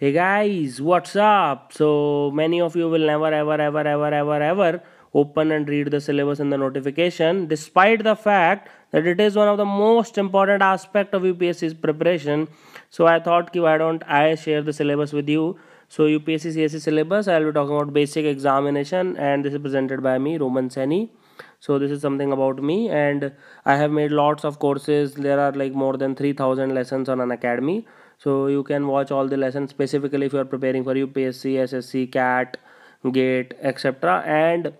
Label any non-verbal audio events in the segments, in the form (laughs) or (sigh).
Hey guys, what's up? So many of you will never ever ever ever ever ever open and read the syllabus and the notification despite the fact that it is one of the most important aspect of UPSC's preparation. So I thought why don't I share the syllabus with you. So UPSC CSE syllabus I'll be talking about basic examination and this is presented by me Roman Saini. So this is something about me and I have made lots of courses. There are like more than 3000 lessons on Unacademy so you can watch all the lessons specifically if you are preparing for upsc ssc cat gate etc and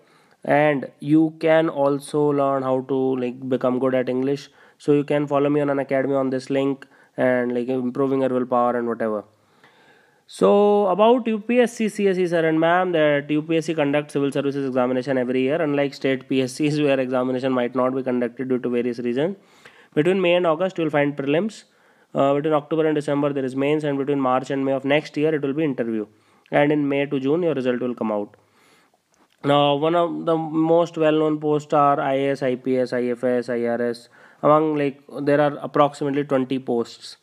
and you can also learn how to like become good at english. So you can follow me on Unacademy on this link and like improving your willpower and whatever. So about UPSC CSE sir and ma'am that UPSC conducts civil services examination every year unlike state (laughs) PSCs where examination might not be conducted due to various reasons. Between May and August you will find prelims uh, between October and December there is mains and between March and May of next year it will be interview and in May to June your result will come out. Now one of the most well known posts are IAS, IPS, IFS, IRS among like there are approximately 20 posts.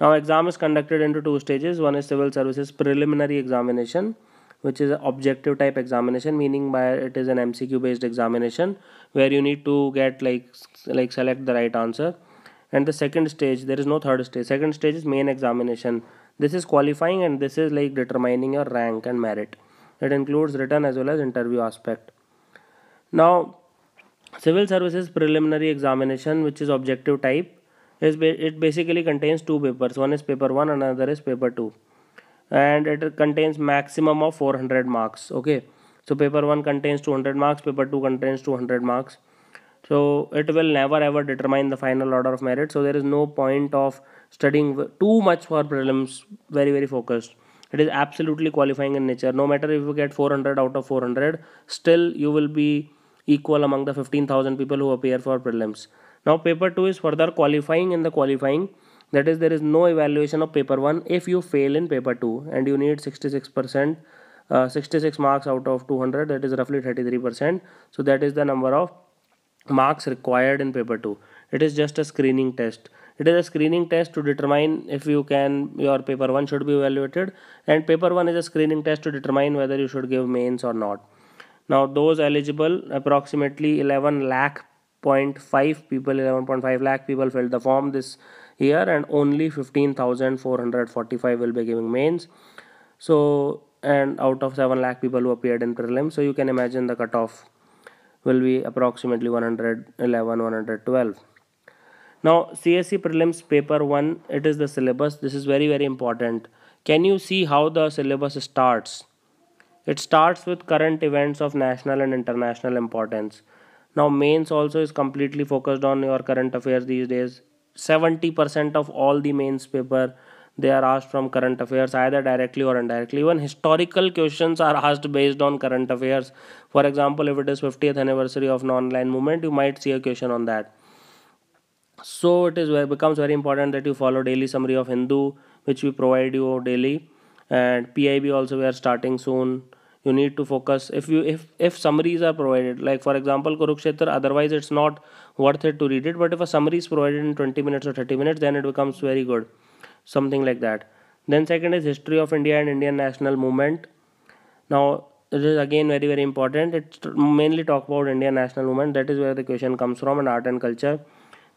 Now exam is conducted into two stages. One is civil services preliminary examination which is objective type examination meaning by it is an MCQ based examination where you need to get like like select the right answer and the second stage there is no third stage. Second stage is main examination. This is qualifying and this is like determining your rank and merit. It includes written as well as interview aspect. Now civil services preliminary examination which is objective type is it basically contains two papers. One is paper 1 another is paper 2 and it contains maximum of 400 marks okay? So paper 1 contains 200 marks paper 2 contains 200 marks so it will never ever determine the final order of merit. So there is no point of studying too much for prelims very very focused. It is absolutely qualifying in nature. No matter if you get 400 out of 400 still you will be equal among the 15000 people who appear for prelims. Now paper 2 is further qualifying in the qualifying. That is there is no evaluation of paper 1 if you fail in paper 2 and you need 66% uh, 66 marks out of 200 that is roughly 33% so that is the number of marks required in paper 2 it is just a screening test. It is a screening test to determine if you can your paper 1 should be evaluated and paper 1 is a screening test to determine whether you should give mains or not. Now those eligible approximately 11 lakh 0.5 people 11.5 lakh people filled the form this year and only 15445 will be giving mains. So and out of 7 lakh people who appeared in prelims so you can imagine the cutoff will be approximately 111 112 now CSE prelims paper 1 it is the syllabus. This is very very important. Can you see how the syllabus starts? It starts with current events of national and international importance. Now mains also is completely focused on your current affairs these days. 70% of all the mains paper they are asked from current affairs either directly or indirectly. Even historical questions are asked based on current affairs. For example if it is 50th anniversary of non-aligned movement you might see a question on that. So it is where becomes very important that you follow daily summary of hindu which we provide you daily. And pib also we are starting soon. You need to focus. If you if if summaries are provided like for example kurukshetra otherwise it's not worth it to read it. But if a summary is provided in 20 minutes or 30 minutes then it becomes very good something like that. Then second is history of india and indian national movement. Now it is again very very important. It mainly talk about indian national movement. That is where the question comes from and art and culture.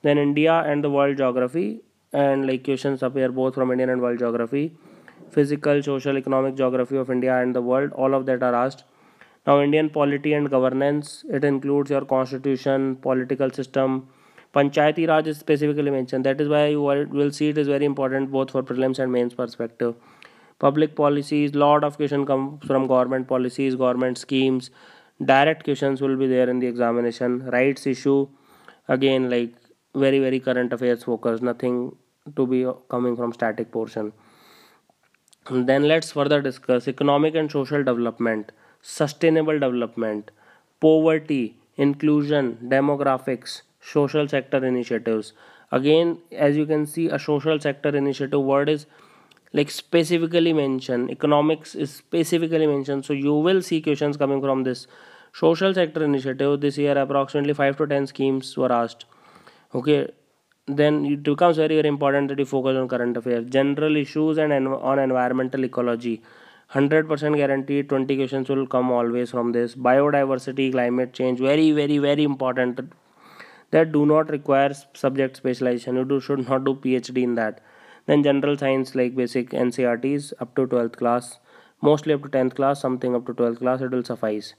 Then india and the world geography and like questions appear both from indian and world geography. Physical social economic geography of india and the world all of that are asked. Now indian polity and governance it includes your constitution political system Panchayati Raj is specifically mentioned. That is why you will see it is very important both for prelims and mains perspective. Public policies, lot of question come from government policies, government schemes. Direct questions will be there in the examination. Rights issue, again like very very current affairs focus. Nothing to be coming from static portion. Then let's further discuss economic and social development, sustainable development, poverty, inclusion, demographics, social sector initiatives. Again as you can see a social sector initiative word is like specifically mentioned. Economics is specifically mentioned. So you will see questions coming from this. Social sector initiative this year approximately 5 to 10 schemes were asked. Okay? Then it becomes very very important that you focus on current affairs. General issues and on environmental ecology. 100% guaranteed 20 questions will come always from this. Biodiversity climate change very very very important that do not require subject specialization. You do, should not do phd in that. Then general science like basic ncerts up to 12th class. Mostly up to 10th class something up to 12th class it will suffice.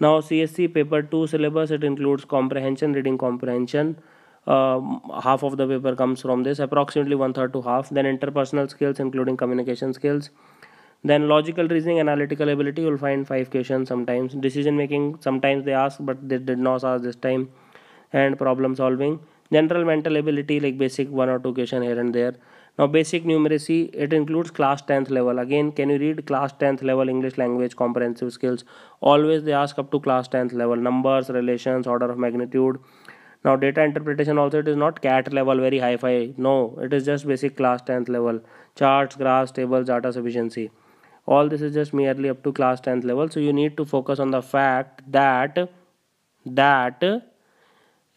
Now csc paper 2 syllabus it includes comprehension reading comprehension. Um, half of the paper comes from this approximately one third to half. Then interpersonal skills including communication skills. Then logical reasoning analytical ability you'll find five questions sometimes. Decision making sometimes they ask but they did not ask this time and problem solving. General mental ability like basic one or two question here and there. Now basic numeracy it includes class 10th level. Again can you read class 10th level english language comprehensive skills? Always they ask up to class 10th level. Numbers relations order of magnitude. Now data interpretation also it is not cat level very high fi no it is just basic class 10th level. Charts graphs tables data sufficiency. All this is just merely up to class 10th level. So you need to focus on the fact that that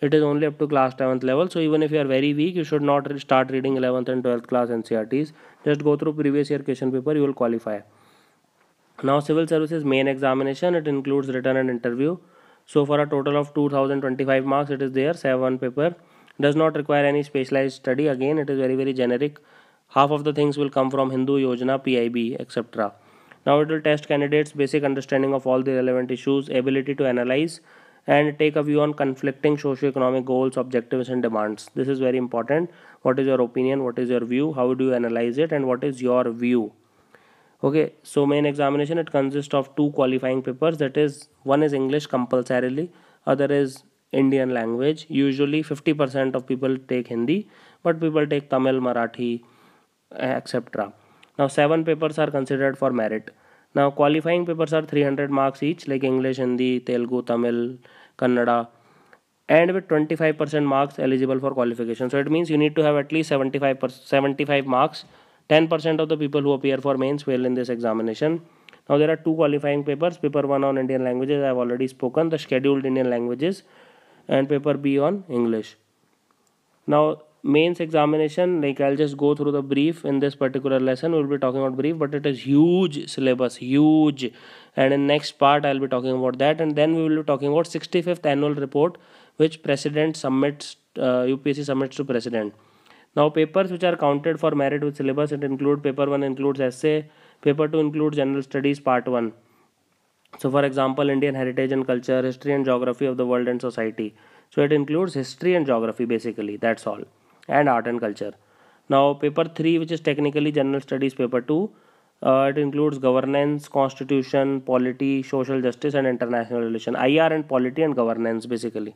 it is only up to class 7th level. So even if you are very weak you should not start reading 11th and 12th class ncerts just go through previous year question paper you will qualify. Now civil services main examination it includes written and interview. So for a total of 2025 marks it is there 7 paper. Does not require any specialized study. Again it is very very generic. Half of the things will come from hindu yojana pib etc now it will test candidates basic understanding of all the relevant issues ability to analyze and take a view on conflicting socio-economic goals objectives and demands. This is very important. What is your opinion? What is your view? How do you analyze it? And what is your view? Okay so main examination it consists of two qualifying papers. That is one is english compulsorily other is indian language. Usually 50% of people take hindi but people take tamil marathi etc now seven papers are considered for merit now qualifying papers are 300 marks each like English, Hindi, Telugu, Tamil, Kannada and with 25% marks eligible for qualification. So it means you need to have at least 75 75 marks. 10% of the people who appear for mains fail in this examination. Now there are two qualifying papers. Paper 1 on Indian languages I have already spoken. The scheduled Indian languages and paper B on English. Now mains examination like i'll just go through the brief in this particular lesson. We'll be talking about brief but it is huge syllabus huge. And in next part i'll be talking about that. And then we will be talking about 65th annual report which president submits uh, upsc submits to president. Now papers which are counted for merit with syllabus it include paper 1 includes essay paper 2 includes general studies part 1 so for example indian heritage and culture history and geography of the world and society. So it includes history and geography basically. That's all and art and culture now paper 3 which is technically general studies paper 2 uh, it includes governance constitution polity social justice and international relation ir and polity and governance basically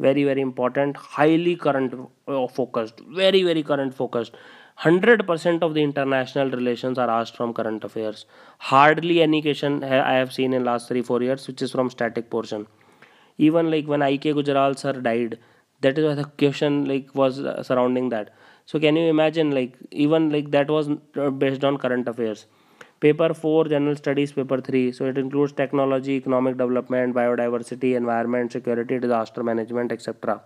very very important highly current uh, focused very very current focused 100% of the international relations are asked from current affairs hardly any question i have seen in last 3 4 years which is from static portion even like when ik gujral sir died that is why the question like was uh, surrounding that. So can you imagine like even like that was based on current affairs. Paper 4 general studies paper 3 so it includes technology economic development biodiversity environment security disaster management etc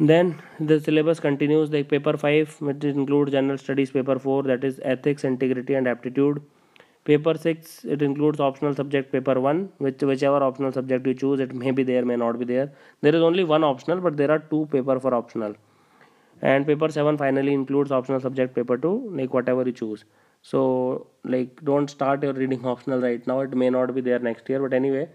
then the syllabus continues like paper 5 which includes general studies paper 4 that is ethics integrity and aptitude paper 6 it includes optional subject paper 1 which whichever optional subject you choose it may be there may not be there. There is only one optional but there are two paper for optional. And paper 7 finally includes optional subject paper 2 like whatever you choose. So like don't start your reading optional right now. It may not be there next year but anyway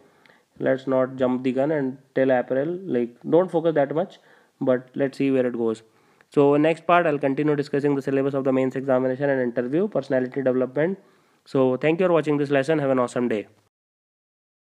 let's not jump the gun and tell april like don't focus that much but let's see where it goes. So next part i'll continue discussing the syllabus of the mains examination and interview personality development so thank you for watching this lesson. Have an awesome day.